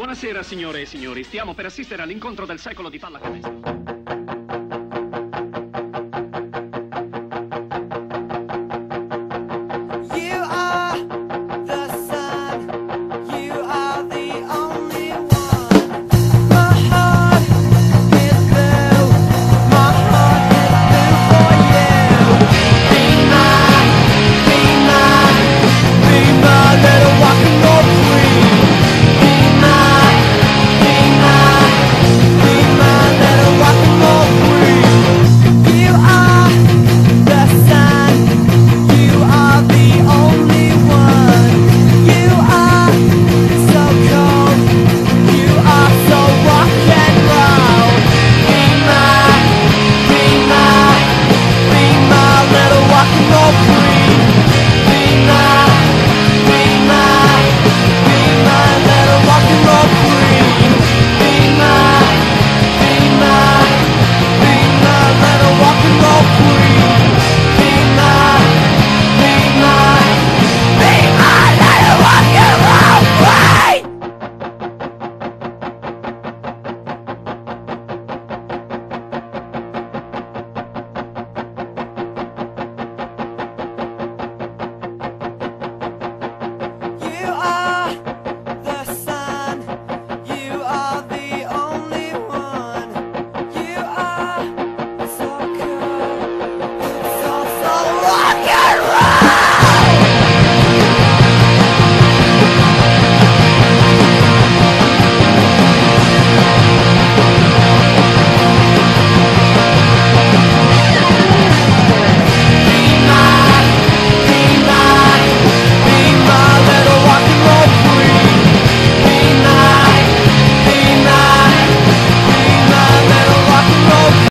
Buonasera, signore e signori. Stiamo per assistere all'incontro del secolo di pallacanestro.